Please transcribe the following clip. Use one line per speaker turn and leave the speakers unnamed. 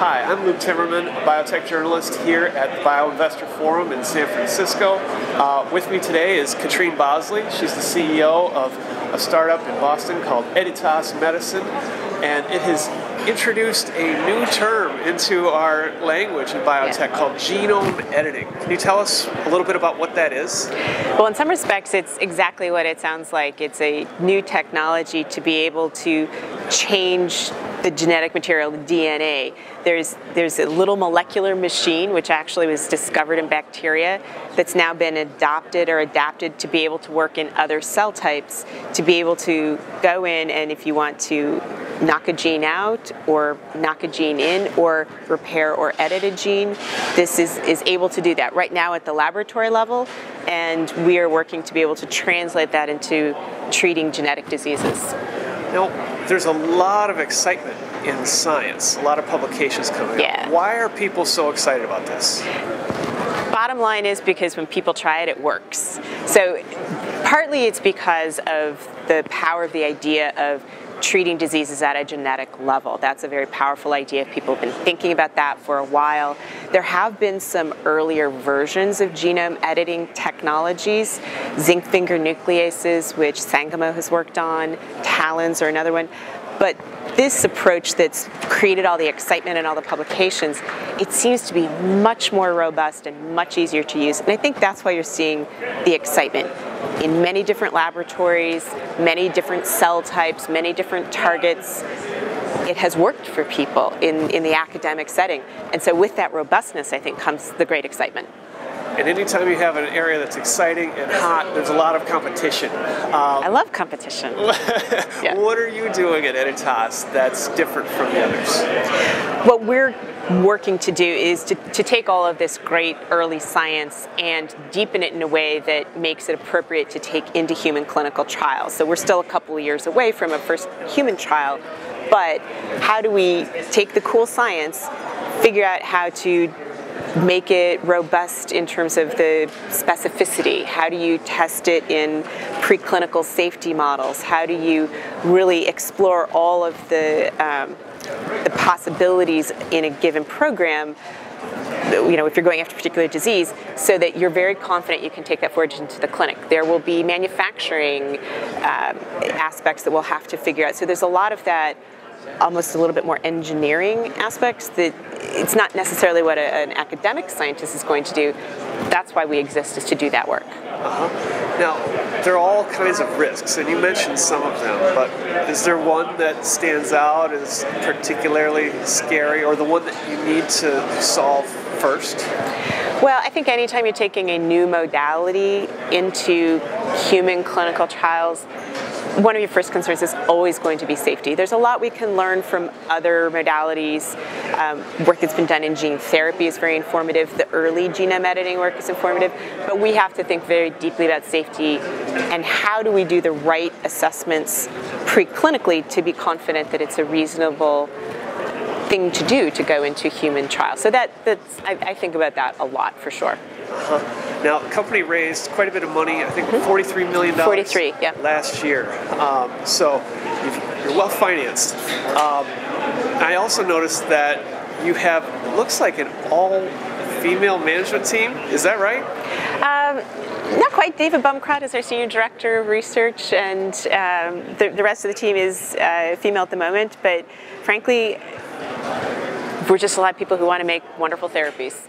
I'm Luke Timmerman, a biotech journalist here at the BIO Investor Forum in San Francisco. Uh, with me today is Katrine Bosley. She's the CEO of a startup in Boston called Editas Medicine, and it has introduced a new term into our language in biotech yeah. called genome editing. Can you tell us a little bit about what that is?
Well, in some respects, it's exactly what it sounds like. It's a new technology to be able to change the genetic material, the DNA. There's, there's a little molecular machine, which actually was discovered in bacteria, that's now been adopted or adapted to be able to work in other cell types, to be able to go in and if you want to knock a gene out or knock a gene in or repair or edit a gene, this is, is able to do that right now at the laboratory level and we are working to be able to translate that into treating genetic diseases.
Now, there's a lot of excitement in science, a lot of publications coming
yeah.
out. Why are people so excited about this?
Bottom line is because when people try it, it works. So partly it's because of the power of the idea of treating diseases at a genetic level. That's a very powerful idea. People have been thinking about that for a while. There have been some earlier versions of genome editing technologies, zinc finger nucleases, which Sangamo has worked on, TALENs are another one. But this approach that's created all the excitement and all the publications, it seems to be much more robust and much easier to use. And I think that's why you're seeing the excitement in many different laboratories, many different cell types, many different targets. It has worked for people in, in the academic setting. And so with that robustness, I think, comes the great excitement.
And anytime you have an area that's exciting and hot, there's a lot of competition.
Um, I love competition.
yeah. What are you doing at Editas that's different from the others?
What we're working to do is to, to take all of this great early science and deepen it in a way that makes it appropriate to take into human clinical trials. So we're still a couple of years away from a first human trial, but how do we take the cool science, figure out how to make it robust in terms of the specificity? How do you test it in preclinical safety models? How do you really explore all of the, um, the possibilities in a given program you know, if you're going after a particular disease, so that you're very confident you can take that forward into the clinic. There will be manufacturing um, aspects that we'll have to figure out. So there's a lot of that almost a little bit more engineering aspects that it's not necessarily what a, an academic scientist is going to do. That's why we exist, is to do that work.
Uh-huh. Now, there are all kinds of risks, and you mentioned some of them, but is there one that stands out as particularly scary, or the one that you need to solve first?
Well, I think anytime you're taking a new modality into human clinical trials, one of your first concerns is always going to be safety. There's a lot we can learn from other modalities. Um, work that's been done in gene therapy is very informative. The early genome editing work is informative, but we have to think very deeply about safety and how do we do the right assessments preclinically to be confident that it's a reasonable thing to do to go into human trials. So that that's I, I think about that a lot for sure.
Uh-huh. Now, the company raised quite a bit of money, I think mm-hmm. $43 million
43, yeah.
last year. Um, so you're well financed. Um, I also noticed that you have, looks like an all female management team. Is that right?
Um, not quite. David Bumcrot is our senior director of research, and um, the, the, rest of the team is uh, female at the moment. But frankly, we're just a lot of people who want to make wonderful therapies.